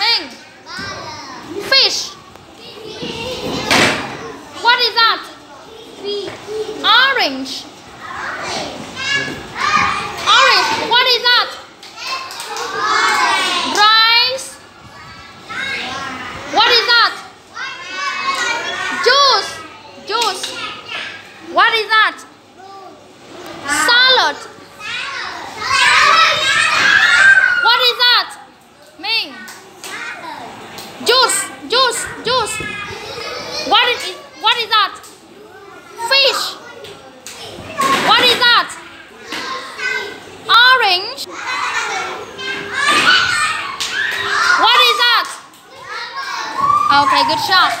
Ming. Fish. What is that? Orange. Orange. What is that? Rice. What is that? Juice. Juice. What is that? Salad. What is that? Ming. Juice. Juice. What is? What is that? Fish. What is that? Orange. What is that? Okay, good shot.